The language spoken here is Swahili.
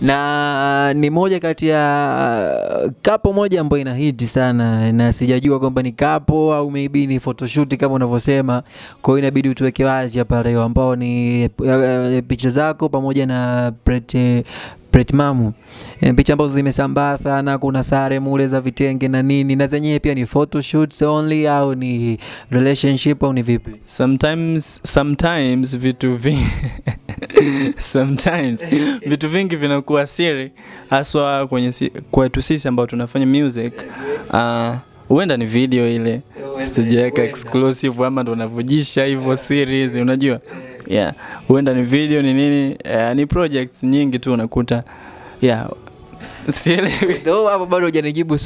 na ni moja kati ya kapo moja ambayo ina hiti sana, na sijajua kwamba ni kapo au maybe ni photoshoot kama unavyosema. Kwa hiyo inabidi utuweke wazi hapa leo, ambao ni uh, picha zako pamoja na prete Pretty Mamu, Eh, picha ambazo zimesambaa sana. Kuna sare mule za vitenge na nini, na zenyewe pia ni photoshoots only au ni relationship au ni vipi? sometimes sometimes vitu vingi sometimes vitu vingi vinakuwa siri haswa kwenye si, kwetu sisi ambao tunafanya music uh, huenda ni video ile. Sijaweka exclusive ama ndo navujisha hivyo series unajua? Yeah. Huenda ni video ni nini uh, ni projects nyingi tu unakuta. Yeah. Sielewi. Hapo bado hujanijibu